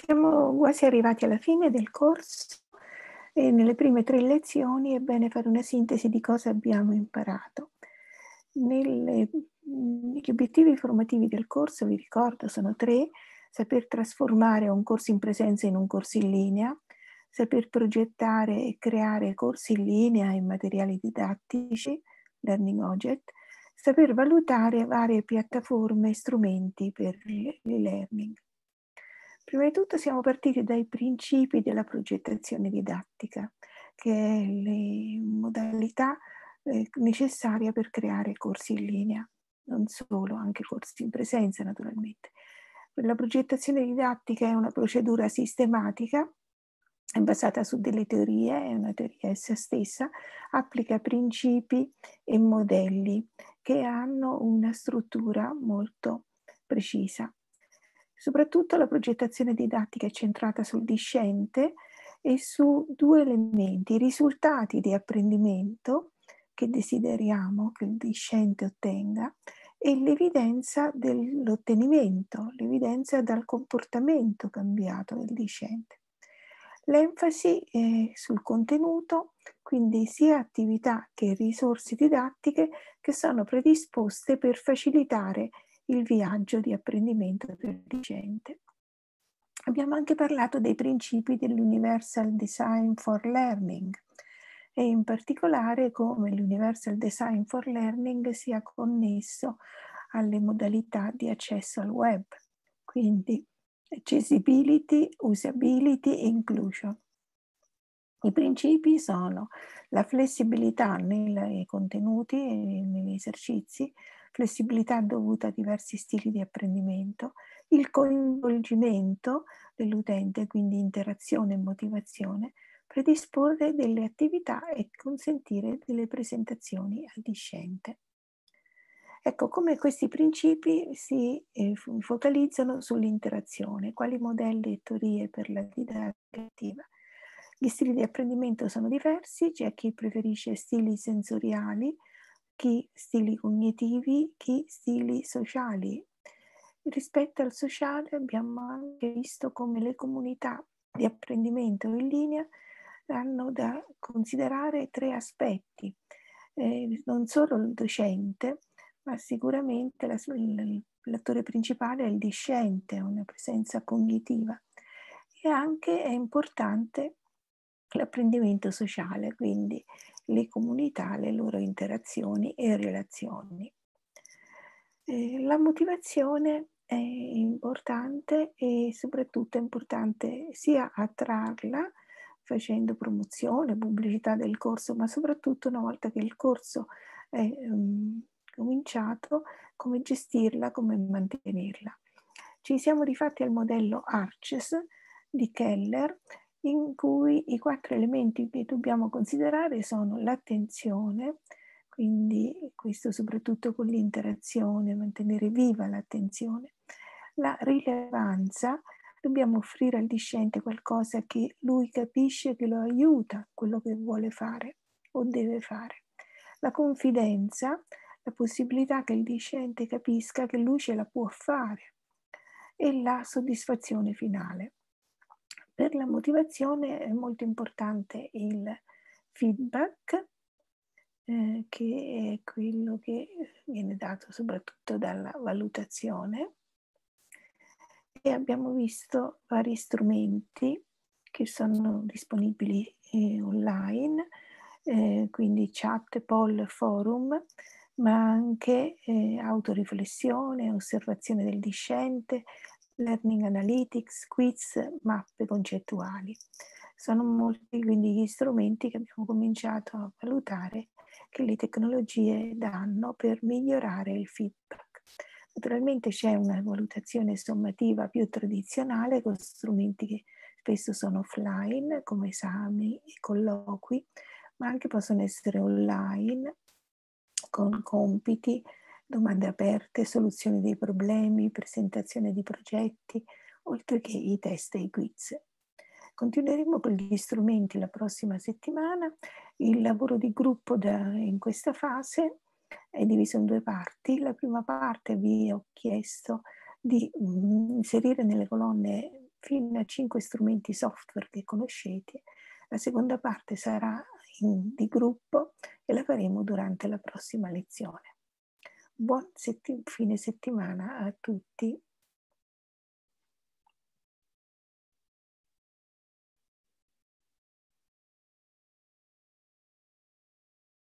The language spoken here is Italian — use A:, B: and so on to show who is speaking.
A: Siamo quasi arrivati alla fine del corso e nelle prime tre lezioni è bene fare una sintesi di cosa abbiamo imparato. Nelle, gli obiettivi formativi del corso, vi ricordo, sono tre. Saper trasformare un corso in presenza in un corso in linea, saper progettare e creare corsi in linea e materiali didattici, learning object, saper valutare varie piattaforme e strumenti per l'e-learning. Prima di tutto siamo partiti dai principi della progettazione didattica, che è le modalità eh, necessarie per creare corsi in linea, non solo, anche corsi in presenza naturalmente. La progettazione didattica è una procedura sistematica, è basata su delle teorie, è una teoria essa stessa, applica principi e modelli che hanno una struttura molto precisa. Soprattutto la progettazione didattica è centrata sul discente e su due elementi, i risultati di apprendimento che desideriamo che il discente ottenga e l'evidenza dell'ottenimento, l'evidenza dal comportamento cambiato del discente. L'enfasi è sul contenuto, quindi sia attività che risorse didattiche che sono predisposte per facilitare il viaggio di apprendimento del docente. Abbiamo anche parlato dei principi dell'Universal Design for Learning e in particolare come l'Universal Design for Learning sia connesso alle modalità di accesso al web, quindi accessibility, usability e inclusion. I principi sono la flessibilità nei contenuti e negli esercizi, flessibilità dovuta a diversi stili di apprendimento, il coinvolgimento dell'utente, quindi interazione e motivazione, predisporre delle attività e consentire delle presentazioni al discente. Ecco, come questi principi si eh, focalizzano sull'interazione, quali modelli e teorie per la didattica attiva. Gli stili di apprendimento sono diversi, c'è chi preferisce stili sensoriali, chi stili cognitivi, chi stili sociali. Rispetto al sociale abbiamo anche visto come le comunità di apprendimento in linea hanno da considerare tre aspetti, eh, non solo il docente, ma sicuramente la, l'attore principale è il discente, una presenza cognitiva e anche è importante l'apprendimento sociale, quindi le comunità, le loro interazioni e relazioni. Eh, la motivazione è importante e soprattutto è importante sia attrarla facendo promozione, pubblicità del corso, ma soprattutto una volta che il corso è um, cominciato, come gestirla, come mantenerla. Ci siamo rifatti al modello ARCES di Keller in cui i quattro elementi che dobbiamo considerare sono l'attenzione, quindi questo soprattutto con l'interazione, mantenere viva l'attenzione, la rilevanza, dobbiamo offrire al discente qualcosa che lui capisce che lo aiuta, quello che vuole fare o deve fare. La confidenza, la possibilità che il discente capisca che lui ce la può fare e la soddisfazione finale. Per la motivazione è molto importante il feedback, eh, che è quello che viene dato soprattutto dalla valutazione. E abbiamo visto vari strumenti che sono disponibili eh, online, eh, quindi chat, poll, forum, ma anche eh, autoriflessione, osservazione del discente, learning analytics, quiz, mappe concettuali. Sono molti quindi gli strumenti che abbiamo cominciato a valutare che le tecnologie danno per migliorare il feedback. Naturalmente c'è una valutazione sommativa più tradizionale con strumenti che spesso sono offline come esami e colloqui, ma anche possono essere online con compiti domande aperte, soluzioni dei problemi, presentazione di progetti, oltre che i test e i quiz. Continueremo con gli strumenti la prossima settimana. Il lavoro di gruppo da, in questa fase è diviso in due parti. La prima parte vi ho chiesto di mm, inserire nelle colonne fino a cinque strumenti software che conoscete. La seconda parte sarà in, di gruppo e la faremo durante la prossima lezione. Buon setti- fine settimana a tutti.